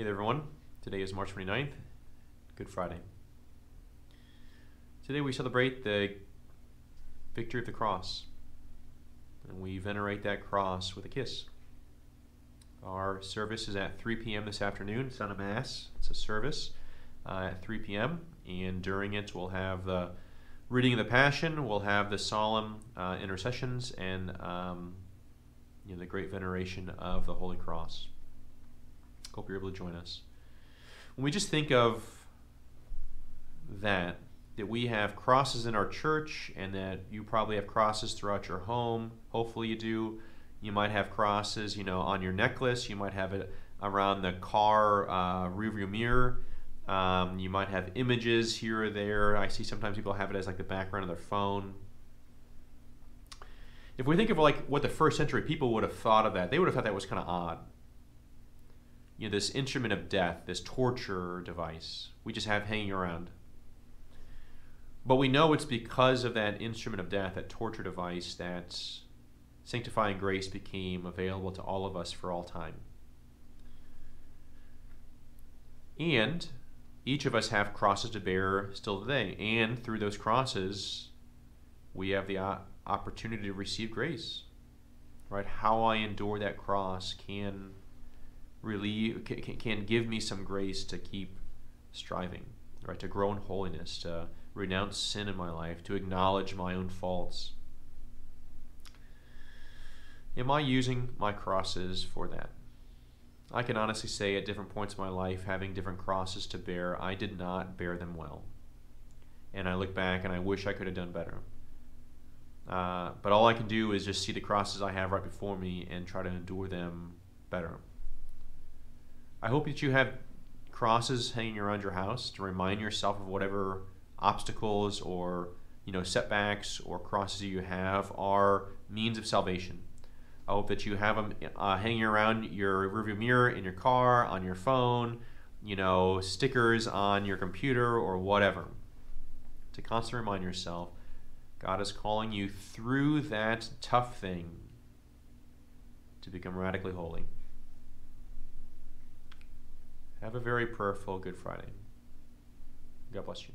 Hey there, everyone. Today is March 29th, Good Friday. Today we celebrate the victory of the cross, and we venerate that cross with a kiss. Our service is at 3 p.m. this afternoon. It's not a Mass, it's a service uh, at 3 p.m., and during it we'll have the reading of the Passion, we'll have the solemn uh, intercessions, and um, you know, the great veneration of the Holy Cross. Hope you're able to join us. When we just think of that, that we have crosses in our church and that you probably have crosses throughout your home. Hopefully you do. You might have crosses, you know, on your necklace. You might have it around the car uh, rearview mirror. Um, you might have images here or there. I see sometimes people have it as like the background of their phone. If we think of like what the first century people would have thought of that, they would have thought that was kind of odd you know, this instrument of death, this torture device we just have hanging around. But we know it's because of that instrument of death, that torture device, that sanctifying grace became available to all of us for all time. And each of us have crosses to bear still today. And through those crosses, we have the opportunity to receive grace. Right? How I endure that cross can relieve can, can give me some grace to keep striving, right? To grow in holiness, to renounce sin in my life, to acknowledge my own faults. Am I using my crosses for that? I can honestly say at different points in my life, having different crosses to bear, I did not bear them well. And I look back and I wish I could have done better. Uh, but all I can do is just see the crosses I have right before me and try to endure them better. I hope that you have crosses hanging around your house to remind yourself of whatever obstacles or you know setbacks or crosses you have are means of salvation. I hope that you have them uh, hanging around your rearview mirror in your car, on your phone, you know, stickers on your computer or whatever. To constantly remind yourself, God is calling you through that tough thing to become radically holy. Have a very prayerful Good Friday. God bless you.